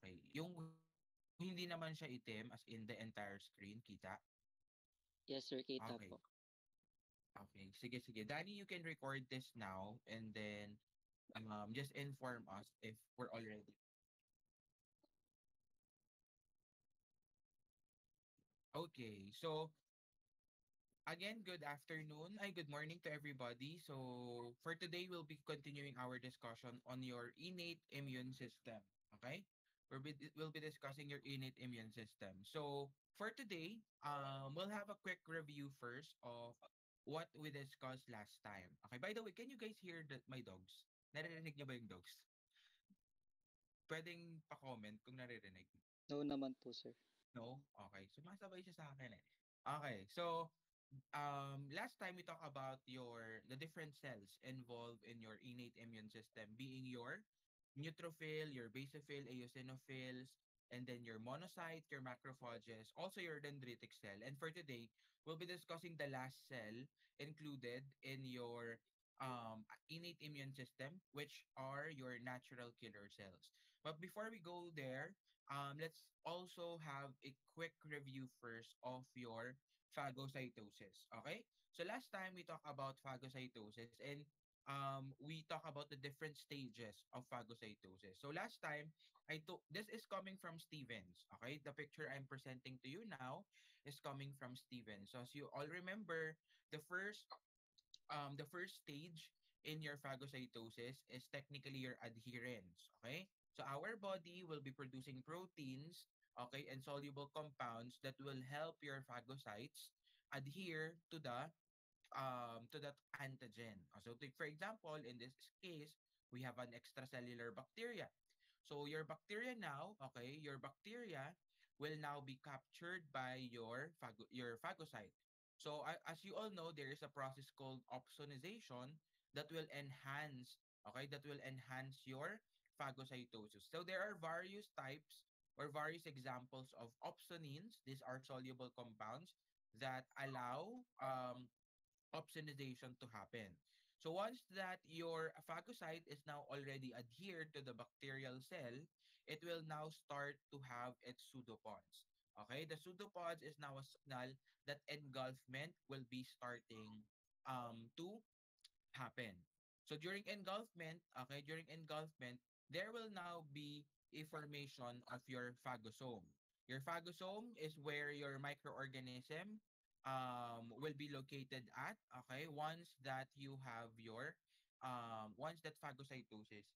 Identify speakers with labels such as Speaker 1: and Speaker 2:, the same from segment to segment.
Speaker 1: Okay. Yung hindi naman siya itim as in the entire screen, kita?
Speaker 2: Yes, sir. Kita
Speaker 1: Okay.
Speaker 2: po.
Speaker 1: Okay. Sige, sige. Danny, you can record this now and then um, just inform us if we're all ready. Okay. So, again, good afternoon. Ay, good morning to everybody. So, for today, we'll be continuing our discussion on your innate immune system. Okay? We'll be, we'll be discussing your innate immune system. So, for today, um, we'll have a quick review first of what we discussed last time. Okay, by the way, can you guys hear the, my dogs? Naririnig niyo ba yung dogs? Pwedeng pa-comment kung naririnig.
Speaker 2: No naman po, sir.
Speaker 1: No? Okay. Sumasabay siya sa akin eh. Okay. So, um, last time we talked about your the different cells involved in your innate immune system being your neutrophil, your basophil, eosinophils, and then your monocyte, your macrophages, also your dendritic cell. And for today, we'll be discussing the last cell included in your um, innate immune system, which are your natural killer cells. But before we go there, um, let's also have a quick review first of your phagocytosis. Okay? So last time we talked about phagocytosis and um, we talk about the different stages of phagocytosis. So last time, I took this is coming from Stevens. Okay, the picture I'm presenting to you now is coming from Stevens. So as you all remember, the first um, the first stage in your phagocytosis is technically your adherence. Okay, so our body will be producing proteins. Okay, and soluble compounds that will help your phagocytes adhere to the um, to that antigen. So, to, for example, in this case, we have an extracellular bacteria. So, your bacteria now, okay, your bacteria will now be captured by your phago your phagocyte. So, a- as you all know, there is a process called opsonization that will enhance, okay, that will enhance your phagocytosis. So, there are various types or various examples of opsonins. These are soluble compounds that allow um, opsonization to happen. So once that your phagocyte is now already adhered to the bacterial cell, it will now start to have its pseudopods. Okay, the pseudopods is now a signal that engulfment will be starting um, to happen. So during engulfment, okay, during engulfment, there will now be a formation of your phagosome. Your phagosome is where your microorganism um, will be located at, okay, once that you have your, um, once that phagocytosis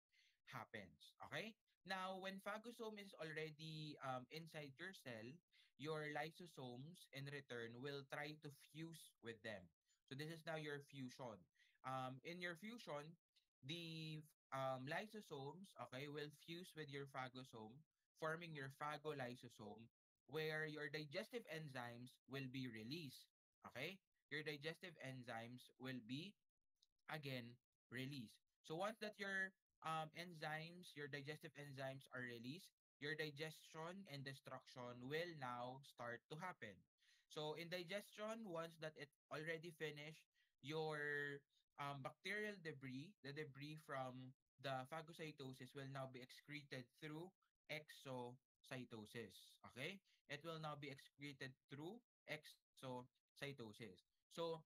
Speaker 1: happens, okay? Now, when phagosome is already um, inside your cell, your lysosomes in return will try to fuse with them. So this is now your fusion. Um, in your fusion, the um, lysosomes, okay, will fuse with your phagosome, forming your phagolysosome, where your digestive enzymes will be released. Okay? Your digestive enzymes will be, again, released. So once that your um, enzymes, your digestive enzymes are released, your digestion and destruction will now start to happen. So in digestion, once that it already finished, your um, bacterial debris, the debris from the phagocytosis will now be excreted through exocytosis. Okay? It will now be excreted through exocytosis. So,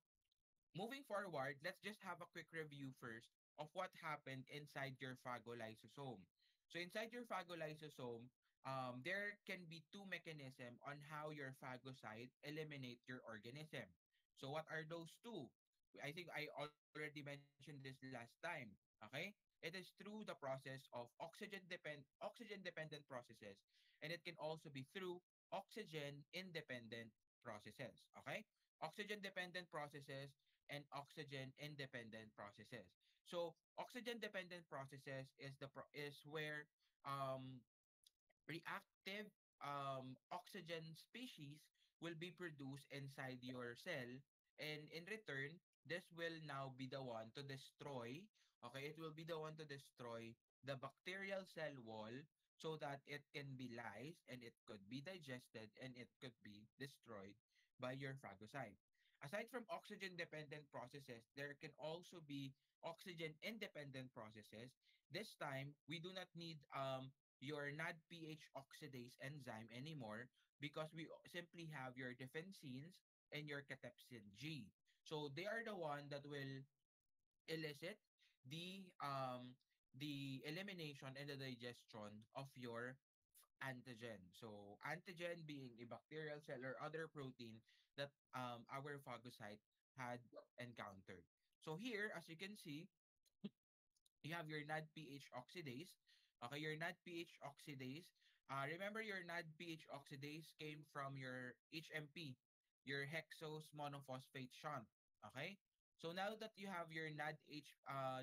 Speaker 1: moving forward, let's just have a quick review first of what happened inside your phagolysosome. So, inside your phagolysosome, um, there can be two mechanisms on how your phagocyte eliminate your organism. So, what are those two? I think I already mentioned this last time. Okay? It is through the process of oxygen depend oxygen dependent processes and it can also be through oxygen independent processes. Okay? Oxygen dependent processes and oxygen independent processes. So oxygen dependent processes is the pro- is where um, reactive um, oxygen species will be produced inside your cell and in return this will now be the one to destroy okay it will be the one to destroy the bacterial cell wall so that it can be lysed and it could be digested and it could be destroyed by your phagocyte. Aside from oxygen dependent processes, there can also be oxygen independent processes. This time, we do not need um, your NADPH oxidase enzyme anymore because we simply have your defensins and your catepsin G. So they are the one that will elicit the um the elimination and the digestion of your antigen. So antigen being a bacterial cell or other protein that um our phagocyte had encountered. So here, as you can see, you have your NADPH oxidase. Okay, your NADPH oxidase. Uh, remember your NADPH oxidase came from your HMP, your hexose monophosphate shunt. Okay, so now that you have your NADH, uh,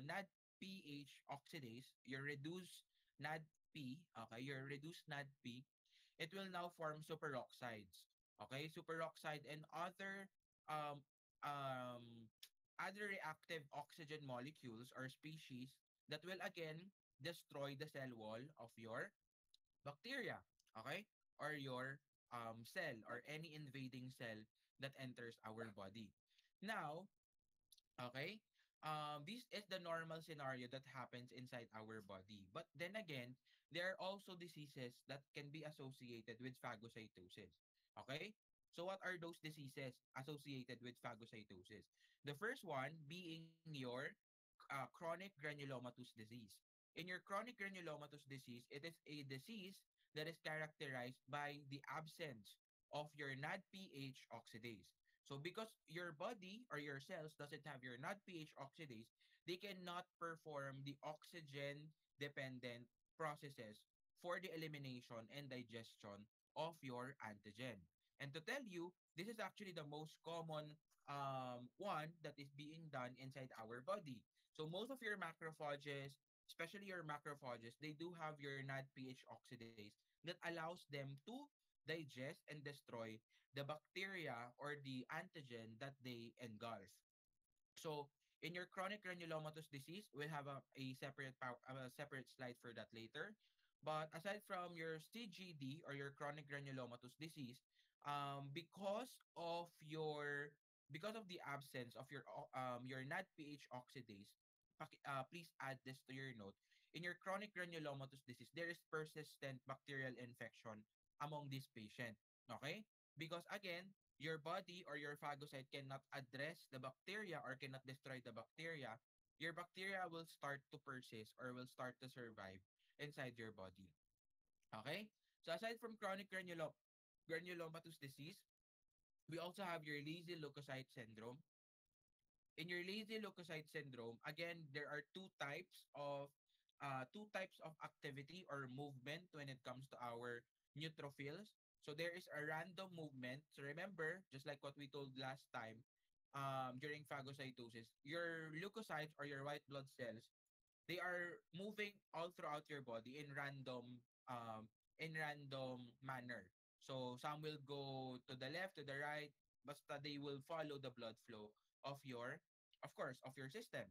Speaker 1: NADPH oxidase, your reduced NADP, okay, your reduced NADP, it will now form superoxides. Okay, superoxide and other um um other reactive oxygen molecules or species that will again destroy the cell wall of your bacteria, okay? Or your um, cell or any invading cell that enters our body. Now, okay, um, this is the normal scenario that happens inside our body. But then again, there are also diseases that can be associated with phagocytosis. Okay? So what are those diseases associated with phagocytosis? The first one being your uh, chronic granulomatous disease. In your chronic granulomatous disease, it is a disease that is characterized by the absence of your NADPH oxidase. So because your body or your cells doesn't have your NADPH oxidase, they cannot perform the oxygen dependent processes for the elimination and digestion of your antigen. And to tell you, this is actually the most common um, one that is being done inside our body. So most of your macrophages, especially your macrophages, they do have your NADPH oxidase that allows them to digest and destroy the bacteria or the antigen that they engulf. So in your chronic granulomatous disease, we'll have a, a separate pow- a separate slide for that later. But aside from your CGD or your chronic granulomatous disease, um, because of your because of the absence of your um your NADPH oxidase, uh, please add this to your note. In your chronic granulomatous disease, there is persistent bacterial infection among this patient. Okay? Because again, your body or your phagocyte cannot address the bacteria or cannot destroy the bacteria, your bacteria will start to persist or will start to survive inside your body. Okay? So aside from chronic granulo- granulomatous disease, we also have your lazy leukocyte syndrome. In your lazy leukocyte syndrome, again, there are two types of uh, two types of activity or movement when it comes to our neutrophils. So there is a random movement. So remember, just like what we told last time, um, during phagocytosis, your leukocytes or your white blood cells, they are moving all throughout your body in random um, in random manner. So some will go to the left, to the right, basta they will follow the blood flow of your, of course, of your system.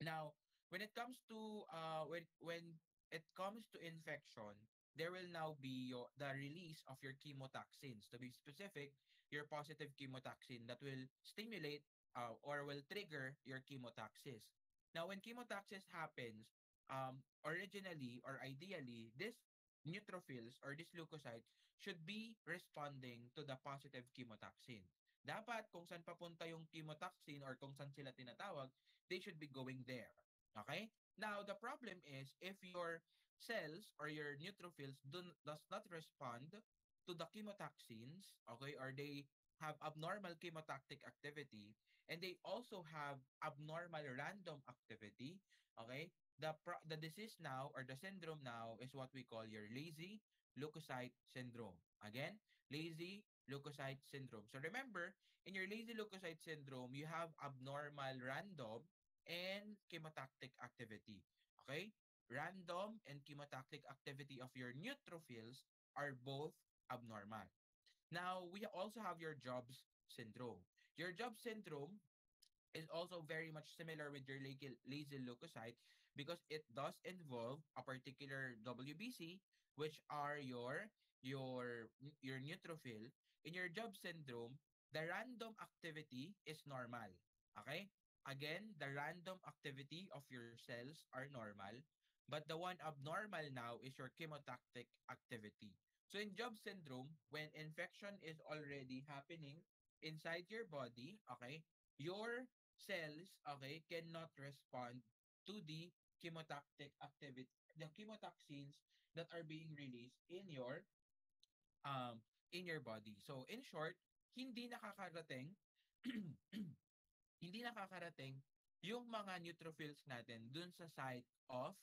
Speaker 1: Now, when it comes to uh when when it comes to infection, there will now be your the release of your chemotaxins. To be specific, your positive chemotaxin that will stimulate uh, or will trigger your chemotaxis. Now, when chemotaxis happens, um, originally or ideally, this neutrophils or this leukocyte should be responding to the positive chemotaxin. Dapat kung saan papunta yung chemotaxin or kung saan sila tinatawag, they should be going there. Okay? Now, the problem is if your cells or your neutrophils do, does not respond to the chemotaxins, okay, or they have abnormal chemotactic activity and they also have abnormal random activity, okay? The the disease now or the syndrome now is what we call your lazy leukocyte syndrome. Again, lazy leukocyte syndrome. So remember, in your lazy leukocyte syndrome, you have abnormal random and chemotactic activity. Okay? Random and chemotactic activity of your neutrophils are both abnormal. Now, we also have your Jobs syndrome. Your Jobs syndrome is also very much similar with your lazy, leukocyte because it does involve a particular WBC, which are your your your neutrophil. In your job syndrome, the random activity is normal. Okay? Again, the random activity of your cells are normal, But the one abnormal now is your chemotactic activity. So in Job syndrome, when infection is already happening inside your body, okay, your cells, okay, cannot respond to the chemotactic activity, the chemotoxins that are being released in your um in your body. So in short, hindi nakakarating hindi nakakarating yung mga neutrophils natin dun sa site of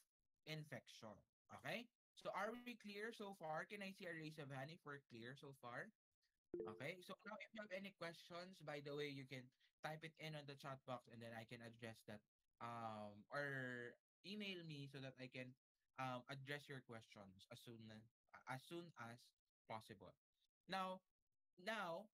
Speaker 1: infection. Okay? So are we clear so far? Can I see a raise of hand if we're clear so far? Okay, so now if you have any questions, by the way, you can type it in on the chat box and then I can address that um or email me so that I can um address your questions as soon as, as soon as possible. Now, now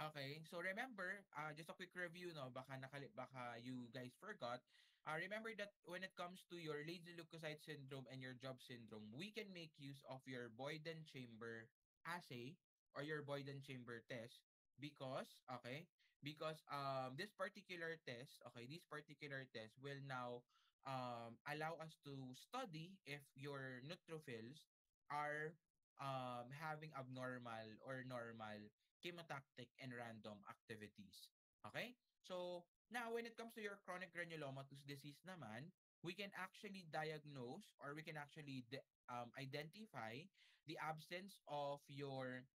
Speaker 1: Okay, so remember, uh, just a quick review, no, baka nakali baka you guys forgot. Uh, remember that when it comes to your lazy leukocyte syndrome and your job syndrome, we can make use of your Boyden chamber assay or your Boyden chamber test because, okay, because um this particular test, okay, this particular test will now um allow us to study if your neutrophils are um having abnormal or normal chemotactic and random activities. Okay? So, now when it comes to your chronic granulomatous disease naman, we can actually diagnose or we can actually um, identify the absence of your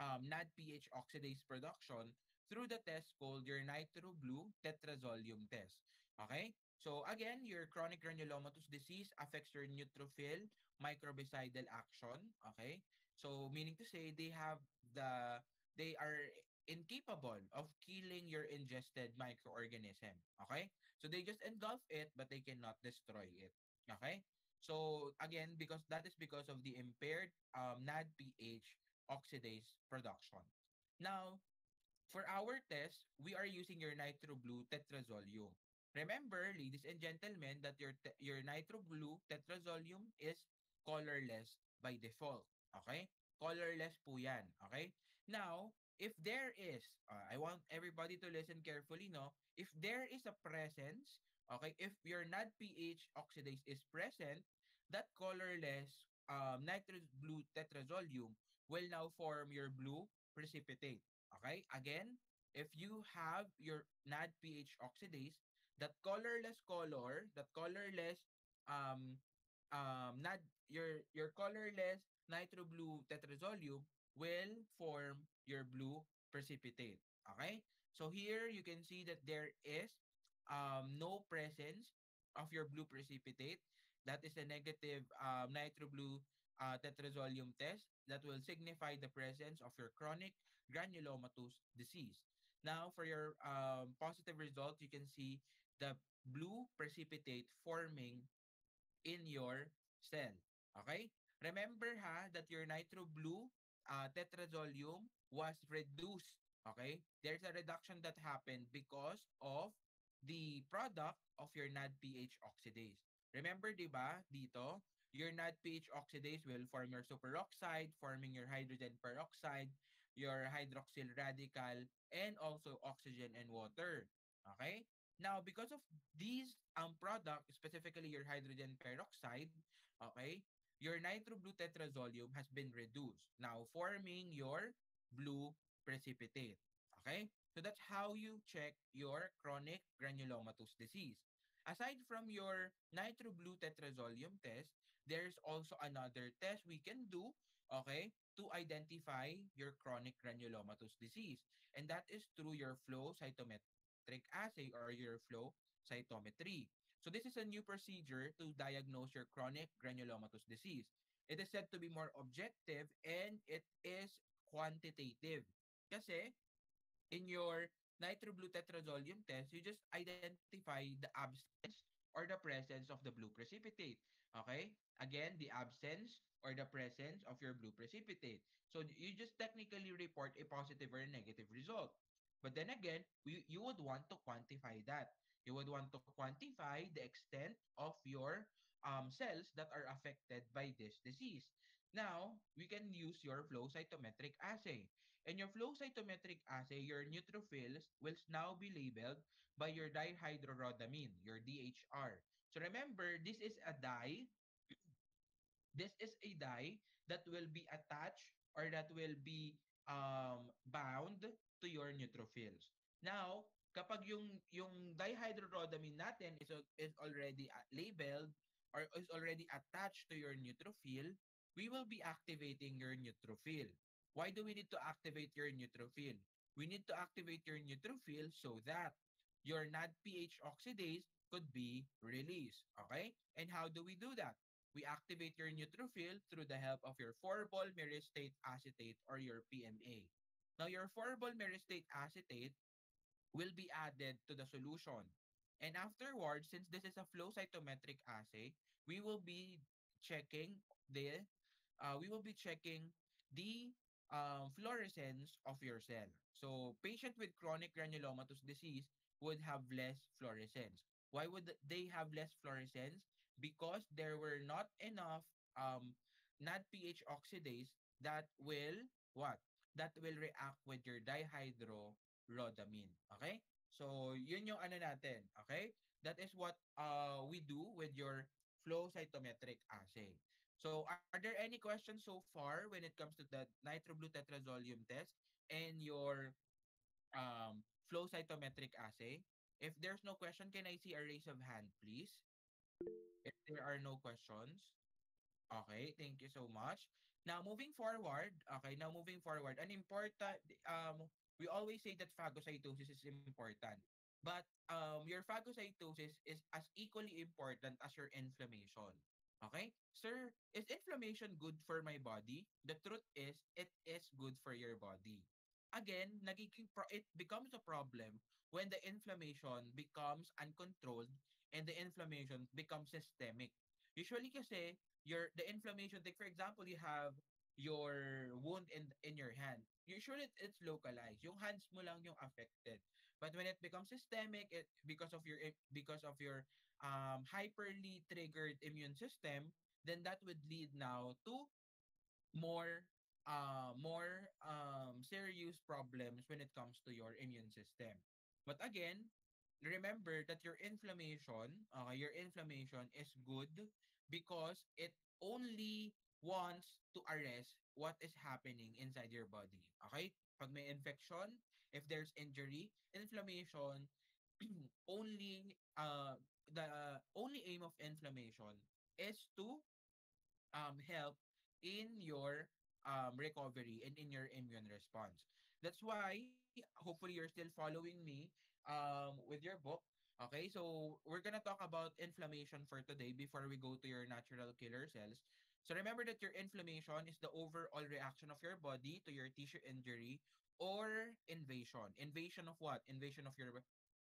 Speaker 1: um, NADPH oxidase production through the test called your nitro-blue tetrazolium test. Okay? So again, your chronic granulomatous disease affects your neutrophil microbicidal action. Okay? So meaning to say they have the they are incapable of killing your ingested microorganism. Okay? So they just engulf it, but they cannot destroy it. Okay? So again, because that is because of the impaired um, NADPH oxidase production. Now, for our test, we are using your nitro blue tetrazolium. Remember, ladies and gentlemen, that your your nitro blue tetrazolium is colorless by default. Okay? Colorless po yan. Okay? Now, if there is, uh, I want everybody to listen carefully, no? If there is a presence, okay, if your NADPH oxidase is present, that colorless um, nitrous blue tetrazolium will now form your blue precipitate. Okay? Again, if you have your NADPH oxidase, that colorless color, that colorless um um NAD your your colorless nitro blue tetrazolium will form your blue precipitate. Okay? So here you can see that there is um, no presence of your blue precipitate. That is a negative um, nitro blue uh, tetrazolium test that will signify the presence of your chronic granulomatous disease. Now, for your um, positive result, you can see the blue precipitate forming in your cell. Okay? Remember ha that your nitro blue uh, tetrazolium was reduced. Okay? There's a reduction that happened because of the product of your NADPH oxidase. Remember, di ba, dito, your NADPH oxidase will form your superoxide, forming your hydrogen peroxide, your hydroxyl radical, and also oxygen and water. Okay? Now, because of these um, product, specifically your hydrogen peroxide, okay, your nitro blue tetrazolium has been reduced, now forming your blue precipitate. Okay? So that's how you check your chronic granulomatous disease. Aside from your nitro blue tetrazolium test, there's also another test we can do, okay, to identify your chronic granulomatous disease. And that is through your flow cytometric assay or your flow cytometry. So this is a new procedure to diagnose your chronic granulomatous disease. It is said to be more objective and it is quantitative. Kasi in your nitro-blue tetrazolium test, you just identify the absence or the presence of the blue precipitate. Okay? Again, the absence or the presence of your blue precipitate. So you just technically report a positive or a negative result. But then again, we, you would want to quantify that. You would want to quantify the extent of your um, cells that are affected by this disease. Now, we can use your flow cytometric assay. In your flow cytometric assay, your neutrophils will now be labeled by your dihydrorhodamine, your DHR. So remember, this is a dye. This is a dye that will be attached or that will be um, bound to your neutrophils. Now, kapag yung yung dihydrorhodamine natin is is already uh, labeled or is already attached to your neutrophil, we will be activating your neutrophil. Why do we need to activate your neutrophil? We need to activate your neutrophil so that your NAD-PH oxidase could be released. Okay? And how do we do that? We activate your neutrophil through the help of your 4-bol myristate acetate or your PMA. Now, your 4-bol myristate acetate will be added to the solution. And afterwards, since this is a flow cytometric assay, we will be checking the uh, we will be checking the um, fluorescence of your cell. So, patient with chronic granulomatous disease would have less fluorescence. Why would they have less fluorescence? Because there were not enough um, NADPH oxidase that will what? That will react with your dihydrorhodamine. Okay? So, yun yung ano natin. Okay? That is what uh, we do with your flow cytometric assay. So, are, are there any questions so far when it comes to the nitroblue tetrazolium test and your um, flow cytometric assay? If there's no question, can I see a raise of hand, please? If there are no questions, okay, thank you so much. Now, moving forward, okay, now moving forward, an important, um, we always say that phagocytosis is important. But um, your phagocytosis is as equally important as your inflammation. Okay? Sir, is inflammation good for my body? The truth is, it is good for your body. Again, nagiging pro- it becomes a problem when the inflammation becomes uncontrolled and the inflammation becomes systemic. Usually kasi, your the inflammation, like for example, you have your wound in in your hand. Usually it- it's localized. Yung hands mo lang yung affected. But when it becomes systemic, it because of your because of your um, hyperly triggered immune system, then that would lead now to more uh, more um, serious problems when it comes to your immune system. But again, remember that your inflammation, uh, your inflammation is good because it only wants to arrest what is happening inside your body. Okay? Pag may infection, if there's injury, inflammation only uh the only aim of inflammation is to um help in your um recovery and in your immune response. That's why hopefully you're still following me um with your book. Okay, so we're gonna talk about inflammation for today before we go to your natural killer cells. So remember that your inflammation is the overall reaction of your body to your tissue injury or invasion. Invasion of what? Invasion of your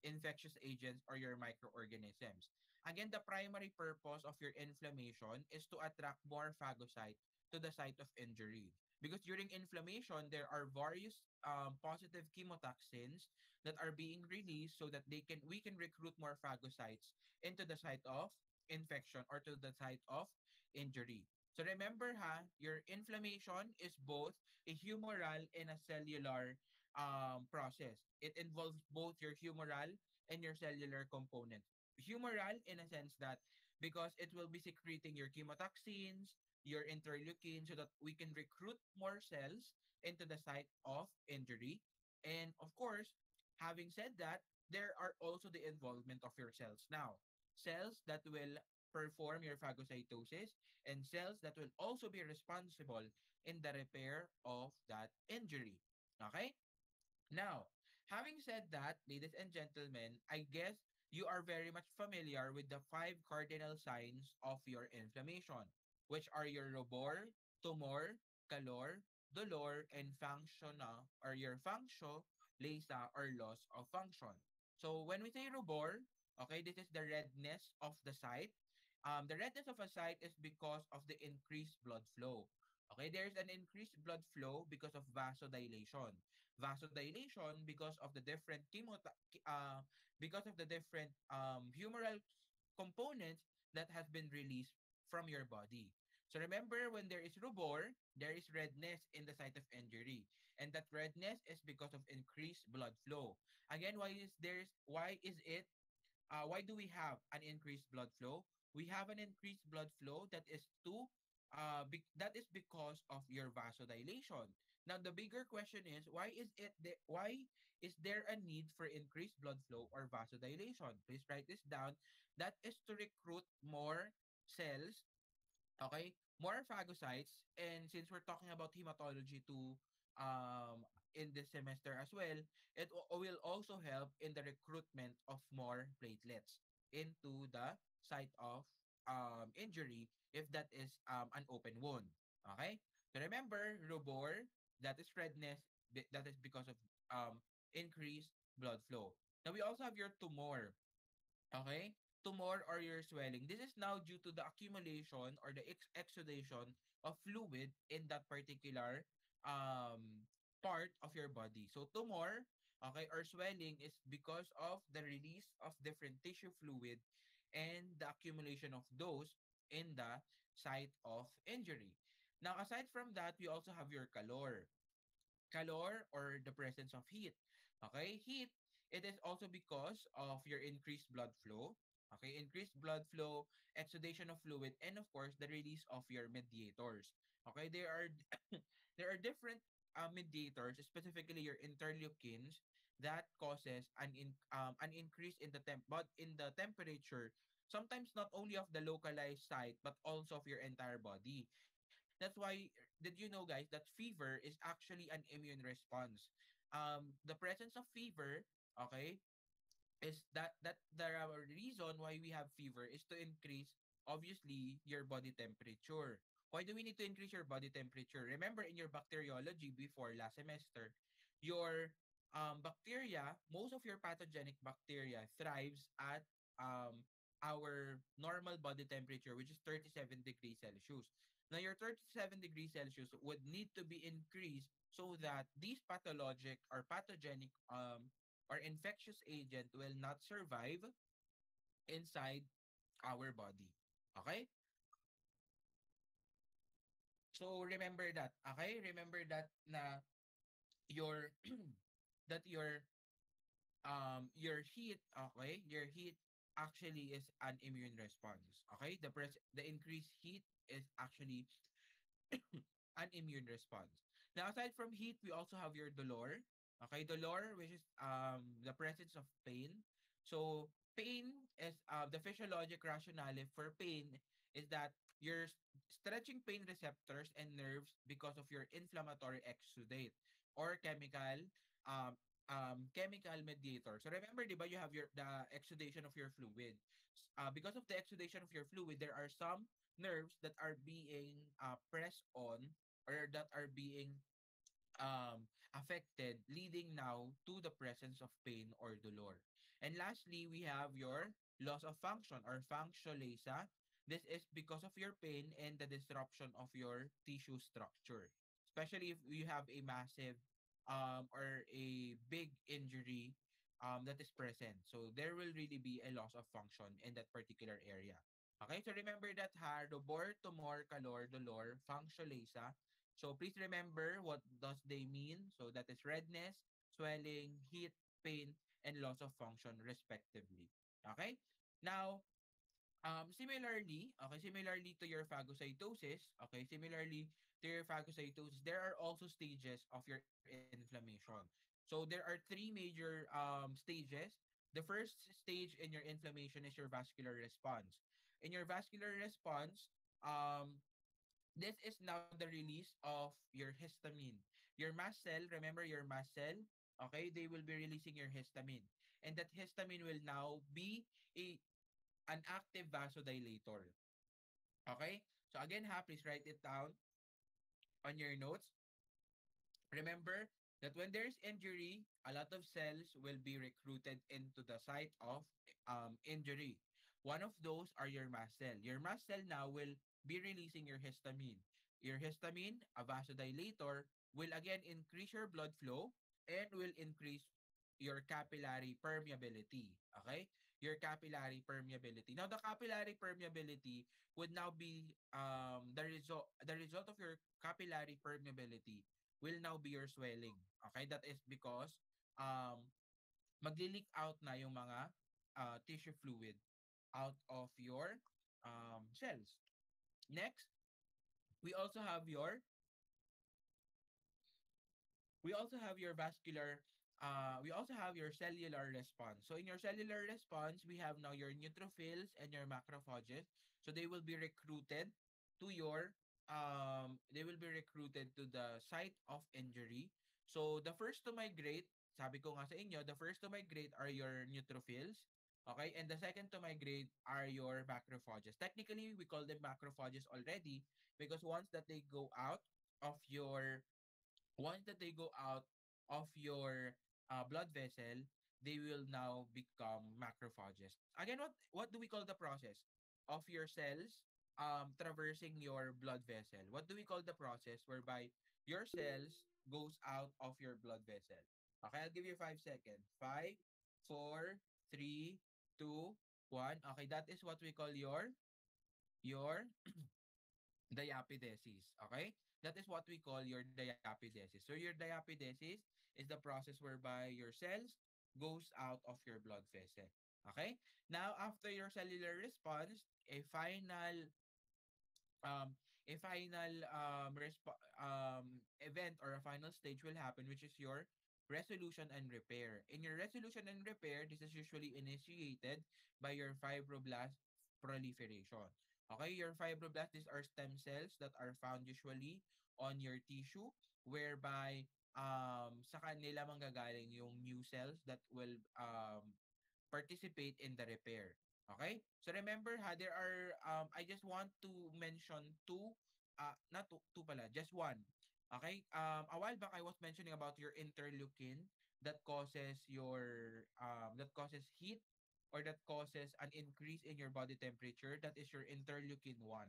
Speaker 1: infectious agents or your microorganisms. Again, the primary purpose of your inflammation is to attract more phagocyte to the site of injury. Because during inflammation, there are various um, positive chemotoxins that are being released so that they can we can recruit more phagocytes into the site of infection or to the site of injury. So remember ha, your inflammation is both a humoral and a cellular um, process. It involves both your humoral and your cellular component. Humoral in a sense that because it will be secreting your chemotoxins, your interleukin so that we can recruit more cells into the site of injury. And of course, having said that, there are also the involvement of your cells now. Cells that will perform your phagocytosis and cells that will also be responsible in the repair of that injury. Okay? Now, having said that, ladies and gentlemen, I guess you are very much familiar with the five cardinal signs of your inflammation, which are your rubor, tumor, calor, dolor, and functiona or your functio, lesa, or loss of function. So when we say rubor, okay, this is the redness of the site. Um, the redness of a site is because of the increased blood flow. Okay, there's an increased blood flow because of vasodilation vasodilation because of the different chemo uh, because of the different um, humoral components that has been released from your body. So remember, when there is rubor, there is redness in the site of injury. And that redness is because of increased blood flow. Again, why is there why is it uh, why do we have an increased blood flow? We have an increased blood flow that is to uh, be, that is because of your vasodilation. Now the bigger question is why is it the, why is there a need for increased blood flow or vasodilation? Please write this down. That is to recruit more cells, okay, more phagocytes, and since we're talking about hematology too um in this semester as well, it will also help in the recruitment of more platelets into the site of um injury if that is um an open wound. Okay? So remember, rubor, that is redness, th- that is because of um increased blood flow. Now we also have your tumor. Okay? Tumor or your swelling. This is now due to the accumulation or the ex- exudation of fluid in that particular um part of your body. So tumor, okay, or swelling is because of the release of different tissue fluid and the accumulation of those in the site of injury. Now, aside from that, we also have your calor calor or the presence of heat. Okay, heat, it is also because of your increased blood flow. Okay, increased blood flow, exudation of fluid, and of course, the release of your mediators. Okay, there are there are different uh, mediators, specifically your interleukins, that causes an in, um, an increase in the temp but in the temperature sometimes not only of the localized site but also of your entire body that's why, did you know, guys, that fever is actually an immune response. Um, the presence of fever, okay, is that that the reason why we have fever is to increase, obviously, your body temperature. Why do we need to increase your body temperature? Remember, in your bacteriology before last semester, your um, bacteria, most of your pathogenic bacteria thrives at um, our normal body temperature, which is 37 degrees Celsius. Now, your 37 degrees Celsius would need to be increased so that these pathologic or pathogenic um, or infectious agent will not survive inside our body. Okay? So, remember that. Okay? Remember that na your that your um your heat okay your heat actually is an immune response okay? The pres the increased heat is actually an immune response. Now aside from heat we also have your dolor okay? Dolor which is um the presence of pain. So pain is uh, the physiologic rationale for pain is that you're stretching pain receptors and nerves because of your inflammatory exudate or chemical um um chemical mediator. So remember, 'di ba, you have your the exudation of your fluid. Uh, because of the exudation of your fluid, there are some nerves that are being uh, pressed on or that are being um affected, leading now to the presence of pain or dolor. And lastly, we have your loss of function or functionalisa. This is because of your pain and the disruption of your tissue structure. Especially if you have a massive um, or a big injury um, that is present. So there will really be a loss of function in that particular area. Okay, so remember that ha, robor, tumor, calor, dolor, functionalisa. So please remember what does they mean. So that is redness, swelling, heat, pain, and loss of function respectively. Okay? Now, um, similarly, okay, similarly to your phagocytosis, okay, similarly to your phagocytosis, there are also stages of your inflammation. So there are three major um, stages. The first stage in your inflammation is your vascular response. In your vascular response, um, this is now the release of your histamine. Your mast cell, remember your mast cell, okay, they will be releasing your histamine. And that histamine will now be a an active vasodilator. Okay? So again, ha, please write it down on your notes. Remember that when there's injury, a lot of cells will be recruited into the site of um, injury. One of those are your mast cell. Your mast cell now will be releasing your histamine. Your histamine, a vasodilator, will again increase your blood flow and will increase your capillary permeability. Okay? Your capillary permeability. Now, the capillary permeability would now be um, the result the result of your capillary permeability will now be your swelling. Okay? That is because um, magli-leak out na yung mga uh, tissue fluid out of your um, cells. Next, we also have your we also have your vascular uh, we also have your cellular response. So in your cellular response, we have now your neutrophils and your macrophages. So they will be recruited to your um they will be recruited to the site of injury. So the first to migrate, sabi ko nga sa inyo, the first to migrate are your neutrophils. Okay? And the second to migrate are your macrophages. Technically, we call them macrophages already because once that they go out of your once that they go out of your uh, blood vessel, they will now become macrophages. Again, what what do we call the process of your cells um traversing your blood vessel? What do we call the process whereby your cells goes out of your blood vessel? Okay, I'll give you five seconds. Five, four, three, two, one. Okay, that is what we call your your diapedesis. Okay? That is what we call your diapedesis. So your diapedesis is the process whereby your cells goes out of your blood vessel. Okay? Now, after your cellular response, a final um a final um, um event or a final stage will happen which is your resolution and repair. In your resolution and repair, this is usually initiated by your fibroblast proliferation. Okay, your fibroblasts, are stem cells that are found usually on your tissue whereby um, sa kanila manggagaling yung new cells that will um, participate in the repair. Okay? So remember ha, there are, um, I just want to mention two, uh, not two, two pala, just one. Okay? Um, a while back I was mentioning about your interleukin that causes your, um, that causes heat or that causes an increase in your body temperature, that is your interleukin 1.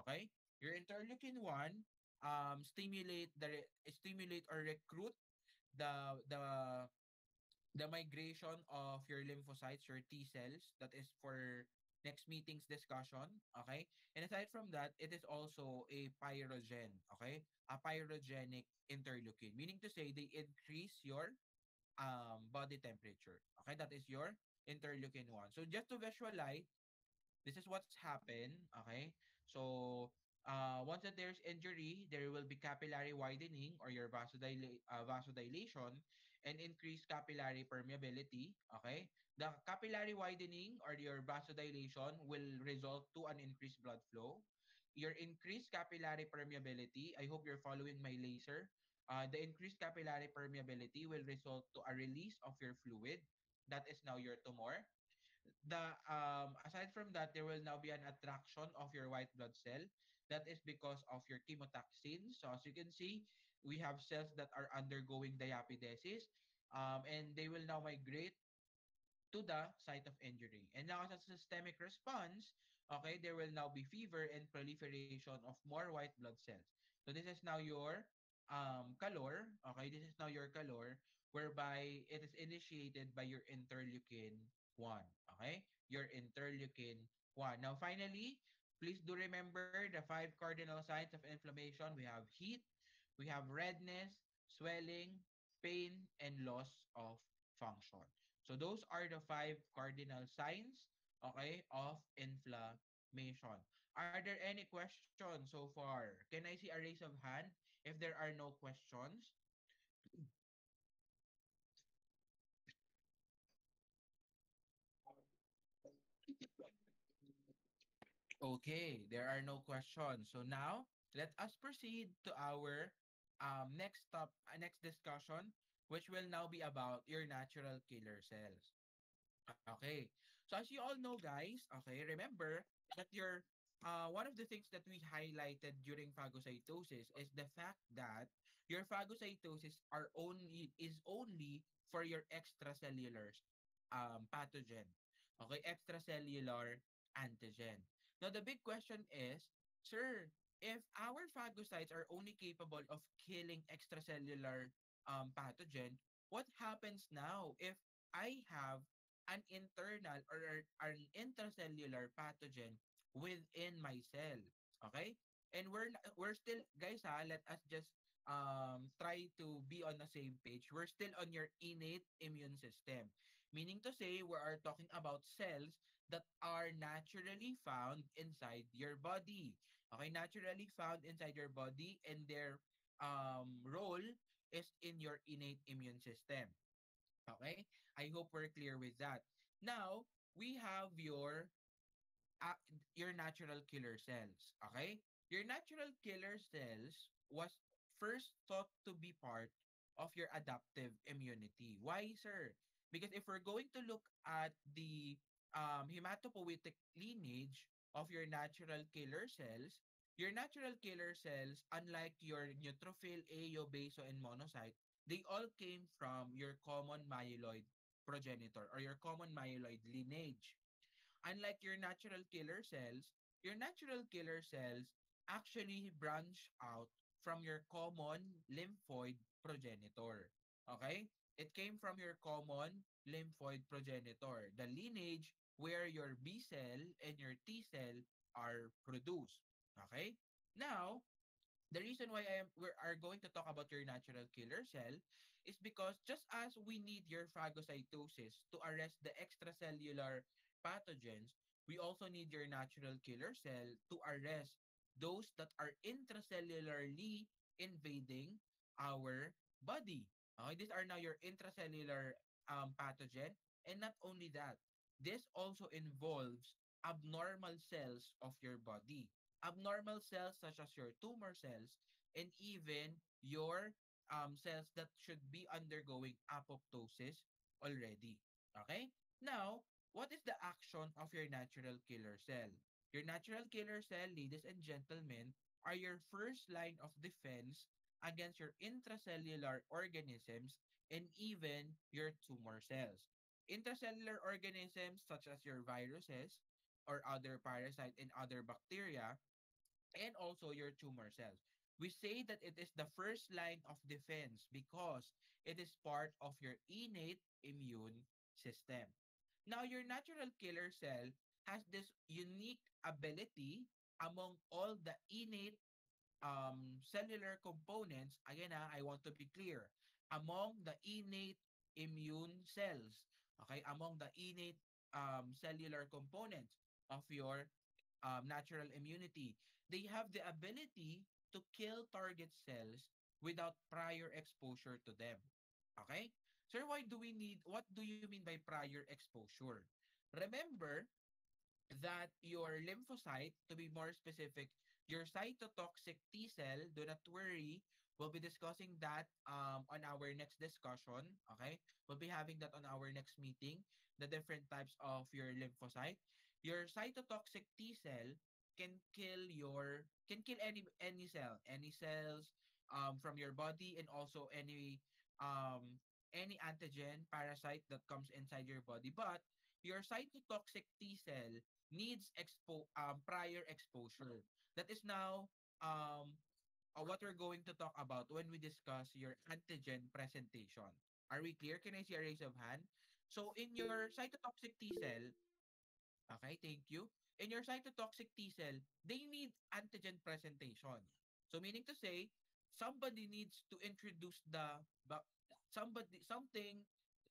Speaker 1: Okay? Your interleukin 1 um stimulate the stimulate or recruit the the the migration of your lymphocytes, your T cells that is for next meeting's discussion, okay? And aside from that, it is also a pyrogen, okay? A pyrogenic interleukin, meaning to say they increase your um body temperature. Okay? That is your interleukin 1. So just to visualize, this is what's happened, okay? So uh, once that there's injury, there will be capillary widening or your vasodila- uh, vasodilation and increased capillary permeability, okay? The capillary widening or your vasodilation will result to an increased blood flow. Your increased capillary permeability, I hope you're following my laser. Uh, the increased capillary permeability will result to a release of your fluid that is now your tumor. The um, aside from that, there will now be an attraction of your white blood cell. That is because of your chemotaxins. So as you can see, we have cells that are undergoing diapedesis, um, and they will now migrate to the site of injury. And now as a systemic response, okay, there will now be fever and proliferation of more white blood cells. So this is now your um, calor, okay, this is now your calor, whereby it is initiated by your interleukin 1. Okay? Your interleukin 1. Now, finally, please do remember the five cardinal signs of inflammation. We have heat, we have redness, swelling, pain, and loss of function. So those are the five cardinal signs, okay, of inflammation. Are there any questions so far? Can I see a raise of hand if there are no questions? Okay, there are no questions. So now, let us proceed to our um, next stop, uh, next discussion, which will now be about your natural killer cells. Okay. So as you all know, guys, okay, remember that your uh, one of the things that we highlighted during phagocytosis is the fact that your phagocytosis are only is only for your extracellular um, pathogen. Okay, extracellular antigen. Now, the big question is, sir, if our phagocytes are only capable of killing extracellular um, pathogen, what happens now if I have an internal or an intracellular pathogen within my cell. Okay? And we're we're still guys ha, let us just um try to be on the same page. We're still on your innate immune system. Meaning to say we are talking about cells that are naturally found inside your body. Okay, naturally found inside your body and their um role is in your innate immune system. Okay? I hope we're clear with that. Now, we have your uh, your natural killer cells. Okay? Your natural killer cells was first thought to be part of your adaptive immunity. Why, sir? Because if we're going to look at the um, hematopoietic lineage of your natural killer cells, your natural killer cells, unlike your neutrophil, eobaso, and monocyte, they all came from your common myeloid progenitor or your common myeloid lineage. Unlike your natural killer cells, your natural killer cells actually branch out from your common lymphoid progenitor. Okay? It came from your common lymphoid progenitor, the lineage where your B cell and your T cell are produced. Okay? Now, the reason why I am we are going to talk about your natural killer cell is because just as we need your phagocytosis to arrest the extracellular pathogens, we also need your natural killer cell to arrest those that are intracellularly invading our body. Okay, these are now your intracellular um, pathogen. And not only that, this also involves abnormal cells of your body. Abnormal cells such as your tumor cells and even your um, cells that should be undergoing apoptosis already. Okay? Now, what is the action of your natural killer cell? Your natural killer cell, ladies and gentlemen, are your first line of defense against your intracellular organisms and even your tumor cells. Intracellular organisms such as your viruses or other parasite and other bacteria and also your tumor cells. We say that it is the first line of defense because it is part of your innate immune system. Now, your natural killer cell has this unique ability among all the innate um, cellular components. Again, ah, I want to be clear. Among the innate immune cells, okay, among the innate um, cellular components of your um, natural immunity, they have the ability to kill target cells without prior exposure to them. Okay? Sir, why do we need, what do you mean by prior exposure? Remember that your lymphocyte, to be more specific, your cytotoxic T cell, do not worry, we'll be discussing that um, on our next discussion. Okay? We'll be having that on our next meeting, the different types of your lymphocyte. Your cytotoxic T cell can kill your can kill any any cell, any cells um from your body and also any um any antigen parasite that comes inside your body. But your cytotoxic T cell needs expo um prior exposure. That is now um uh, what we're going to talk about when we discuss your antigen presentation. Are we clear? Can I see a raise of hand? So in your cytotoxic T cell, okay, thank you in your cytotoxic T cell, they need antigen presentation. So meaning to say, somebody needs to introduce the somebody something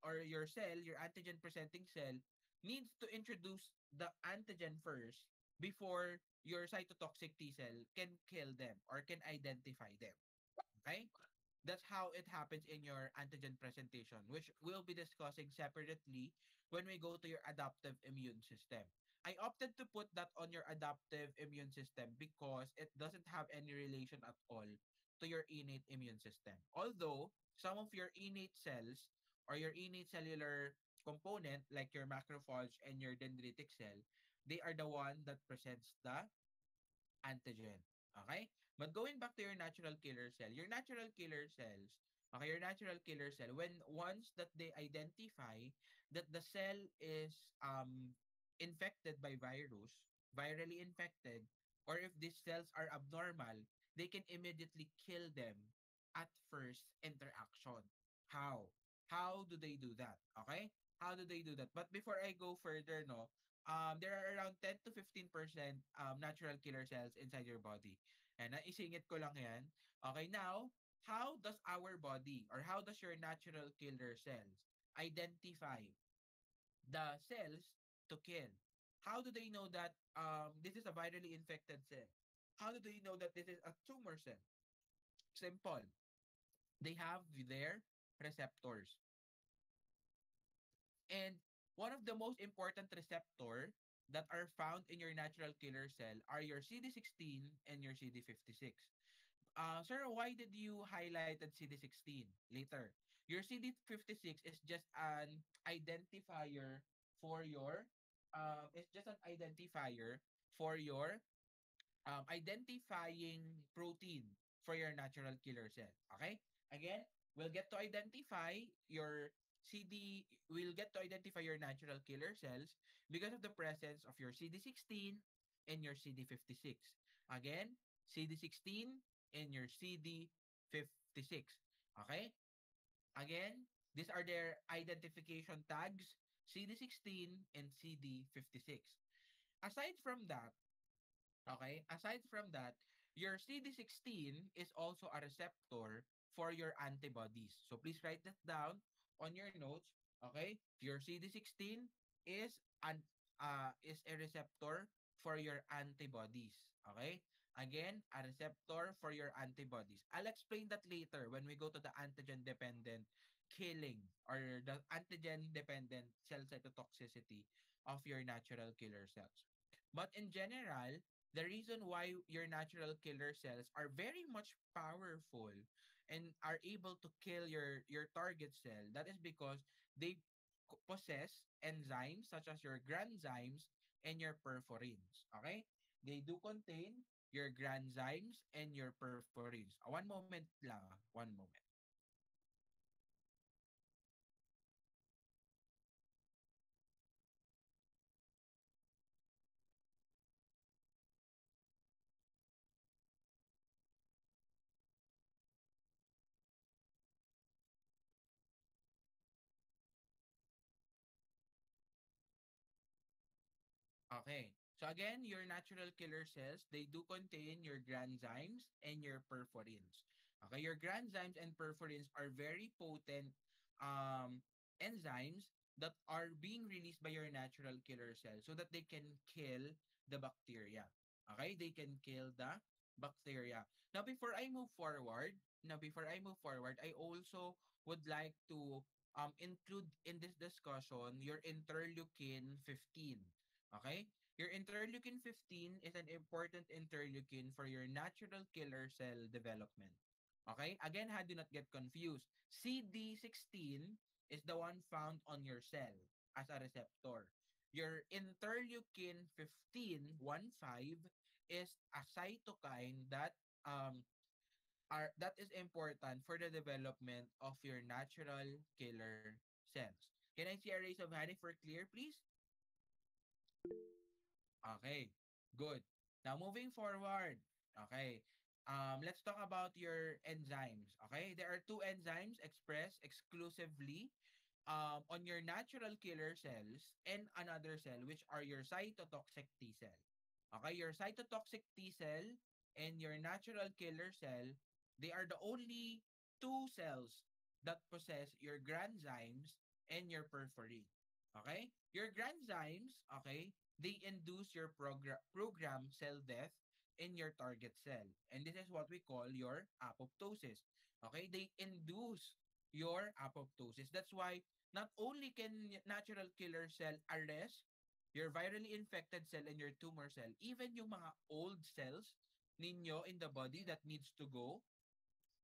Speaker 1: or your cell, your antigen presenting cell needs to introduce the antigen first before your cytotoxic T cell can kill them or can identify them. Okay? That's how it happens in your antigen presentation, which we'll be discussing separately when we go to your adaptive immune system. I opted to put that on your adaptive immune system because it doesn't have any relation at all to your innate immune system. Although some of your innate cells or your innate cellular component like your macrophage and your dendritic cell, they are the one that presents the antigen. Okay? But going back to your natural killer cell, your natural killer cells, okay, your natural killer cell, when once that they identify that the cell is um infected by virus, virally infected, or if these cells are abnormal, they can immediately kill them at first interaction. How? How do they do that? Okay? how do they do that? But before I go further, no, um, there are around 10 to 15% um, natural killer cells inside your body. And naisingit ko lang yan. Okay, now, how does our body or how does your natural killer cells identify the cells to kill? How do they know that um, this is a virally infected cell? How do they know that this is a tumor cell? Simple. They have their receptors. And one of the most important receptor that are found in your natural killer cell are your CD16 and your CD56. Uh, sir, why did you highlighted CD16 later? Your CD56 is just an identifier for your um, it's just an identifier for your um, identifying protein for your natural killer cell. Okay? Again, we'll get to identify your CD, we'll get to identify your natural killer cells because of the presence of your CD16 and your CD56. Again, CD16 and your CD56. Okay? Again, these are their identification tags, CD16 and CD56. Aside from that, okay, aside from that, your CD16 is also a receptor for your antibodies. So please write that down on your notes, okay? Your CD16 is an uh, is a receptor for your antibodies, okay? Again, a receptor for your antibodies. I'll explain that later when we go to the antigen dependent killing or the antigen dependent cell cytotoxicity of your natural killer cells. But in general, the reason why your natural killer cells are very much powerful and are able to kill your your target cell that is because they possess enzymes such as your granzymes and your perforins okay? They do contain your granzymes and your perforins one moment lang one moment Okay. So again, your natural killer cells, they do contain your granzymes and your perforins. Okay, your granzymes and perforins are very potent um, enzymes that are being released by your natural killer cells so that they can kill the bacteria. Okay, they can kill the bacteria. Now, before I move forward, now before I move forward, I also would like to um include in this discussion your interleukin 15 Okay? Your interleukin 15 is an important interleukin for your natural killer cell development. Okay? Again, ha, do not get confused. CD16 is the one found on your cell as a receptor. Your interleukin 15, 1,5, is a cytokine that um are that is important for the development of your natural killer cells. Can I see a raise of hand for clear, please? Okay, good. Now moving forward, okay, um, let's talk about your enzymes. Okay, there are two enzymes expressed exclusively um, on your natural killer cells and another cell, which are your cytotoxic T cell. Okay, your cytotoxic T cell and your natural killer cell, they are the only two cells that possess your granzymes and your perforin. Okay? Your granzymes, okay, they induce your program program cell death in your target cell. And this is what we call your apoptosis. Okay? They induce your apoptosis. That's why not only can natural killer cell arrest your virally infected cell and your tumor cell, even yung mga old cells ninyo in the body that needs to go,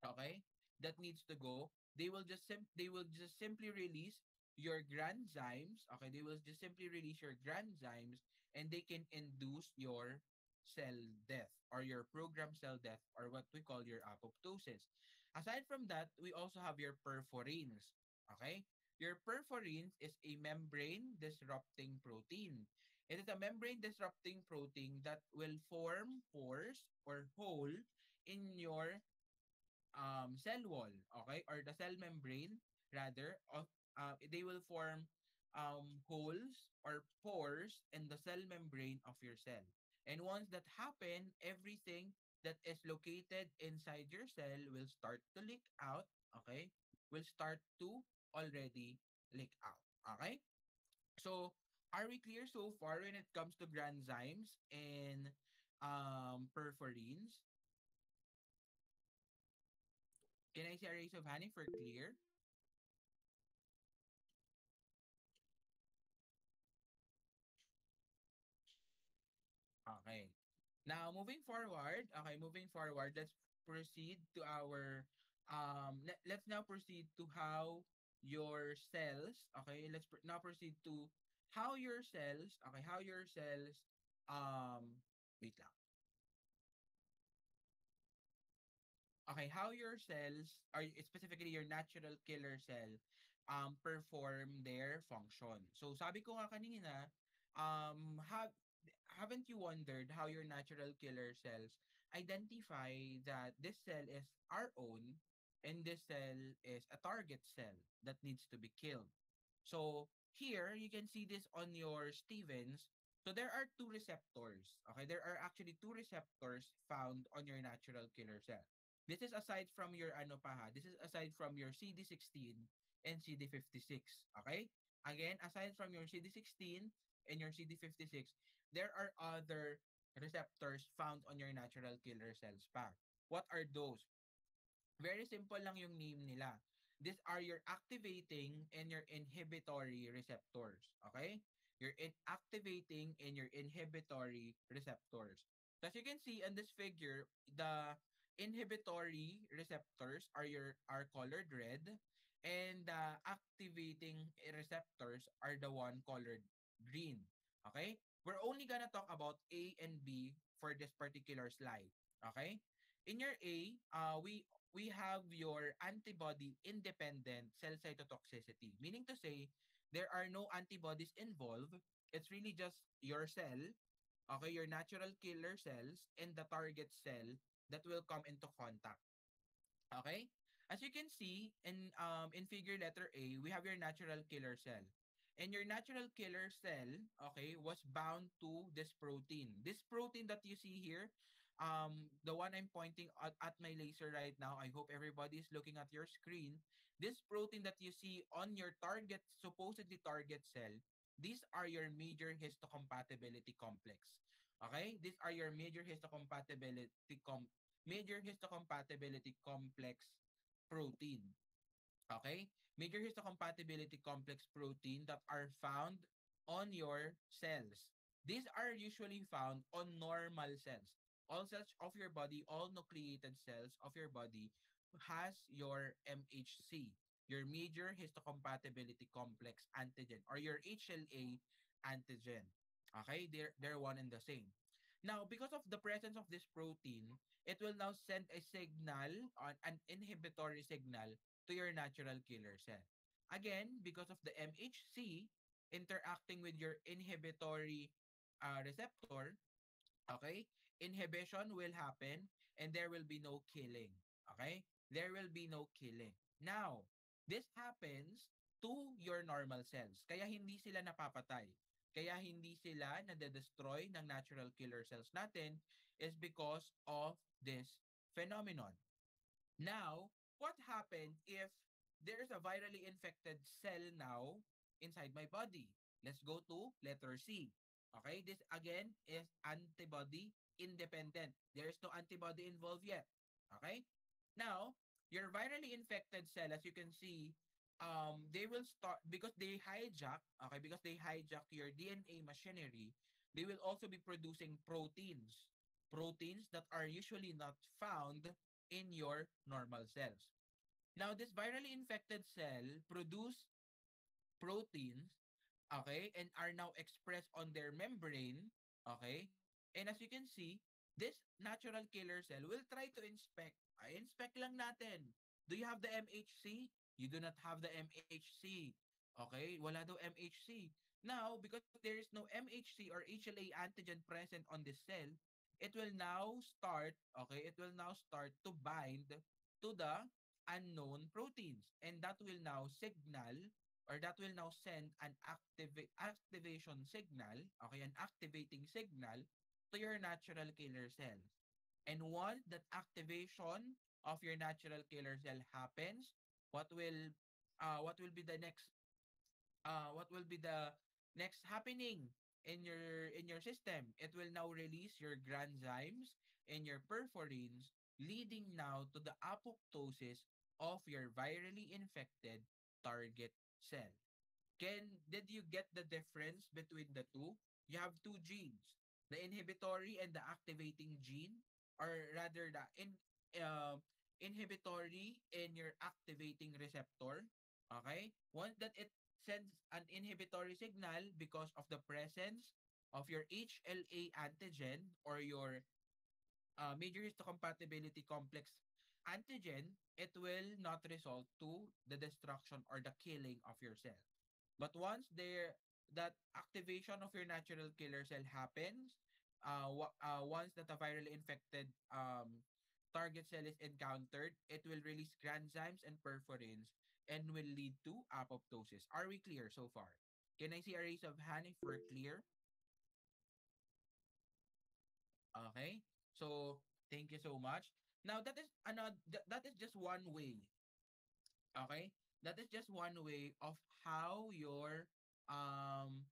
Speaker 1: okay? That needs to go, they will just sim- they will just simply release your granzymes, okay, they will just simply release your granzymes and they can induce your cell death or your program cell death or what we call your apoptosis. Aside from that, we also have your perforins, okay? Your perforins is a membrane disrupting protein. It is a membrane disrupting protein that will form pores or hole in your um, cell wall, okay? Or the cell membrane rather of uh, they will form um, holes or pores in the cell membrane of your cell. And once that happen, everything that is located inside your cell will start to leak out, okay? Will start to already leak out, okay? So, are we clear so far when it comes to granzymes and um, perforins? Can I see a raise of hand if we're clear? Okay. Now, moving forward, okay, moving forward, let's proceed to our um let, let's now proceed to how your cells, okay, let's pr- now proceed to how your cells, okay, how your cells um wait lang. Okay, how your cells are specifically your natural killer cell um perform their function. So sabi ko nga kanina, um have haven't you wondered how your natural killer cells identify that this cell is our own and this cell is a target cell that needs to be killed? So here you can see this on your Stevens. So there are two receptors. Okay, there are actually two receptors found on your natural killer cell. This is aside from your ano pa this is aside from your CD16 and CD56. Okay? Again, aside from your CD16 and your CD56, there are other receptors found on your natural killer cells pa. What are those? Very simple lang yung name nila. These are your activating and your inhibitory receptors. Okay? Your in activating and your inhibitory receptors. As you can see in this figure, the inhibitory receptors are your are colored red and the activating receptors are the one colored green. Okay? We're only gonna talk about A and B for this particular slide. Okay? In your A, uh, we we have your antibody independent cell cytotoxicity. Meaning to say, there are no antibodies involved. It's really just your cell, okay, your natural killer cells and the target cell that will come into contact. Okay? As you can see in um in figure letter A, we have your natural killer cell. And your natural killer cell, okay, was bound to this protein. This protein that you see here, um, the one I'm pointing at, at my laser right now, I hope everybody is looking at your screen. This protein that you see on your target, supposedly target cell, these are your major histocompatibility complex. Okay? These are your major histocompatibility com major histocompatibility complex protein. Okay? Major histocompatibility complex protein that are found on your cells. These are usually found on normal cells. All cells of your body, all nucleated cells of your body has your MHC, your major histocompatibility complex antigen or your HLA antigen. Okay? They're, they're one and the same. Now, because of the presence of this protein, it will now send a signal an inhibitory signal to your natural killer cell. Again, because of the MHC interacting with your inhibitory uh, receptor, okay, inhibition will happen and there will be no killing. Okay? There will be no killing. Now, this happens to your normal cells. Kaya hindi sila napapatay. Kaya hindi sila nade-destroy ng natural killer cells natin is because of this phenomenon. Now, what happened if there's a virally infected cell now inside my body? Let's go to letter C. Okay, this again is antibody independent. There is no antibody involved yet. Okay? Now, your virally infected cell, as you can see, um, they will start, because they hijack, okay, because they hijack your DNA machinery, they will also be producing proteins. Proteins that are usually not found in your normal cells. Now, this virally infected cell produce proteins, okay, and are now expressed on their membrane, okay? And as you can see, this natural killer cell will try to inspect. Ay, inspect lang natin. Do you have the MHC? You do not have the MHC. Okay? Wala daw MHC. Now, because there is no MHC or HLA antigen present on this cell, it will now start, okay, it will now start to bind to the unknown proteins. And that will now signal or that will now send an activa- activation signal, okay, an activating signal to your natural killer cells. And once that activation of your natural killer cell happens, what will uh, what will be the next uh, what will be the next happening in your in your system? It will now release your granzymes and your perforins, leading now to the apoptosis of your virally infected target cell. Can did you get the difference between the two? You have two genes, the inhibitory and the activating gene, or rather the in uh, inhibitory and your activating receptor. Okay? Once that it sends an inhibitory signal because of the presence of your HLA antigen or your uh, major histocompatibility complex antigen, it will not result to the destruction or the killing of your cell. But once there that activation of your natural killer cell happens, uh, uh, once that a virally infected um, target cell is encountered, it will release granzymes and perforins and will lead to apoptosis. Are we clear so far? Can I see a raise of hand if we're clear? Okay. So, thank you so much. Now, that is another that, that is just one way. Okay? That is just one way of how your um